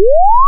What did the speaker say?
you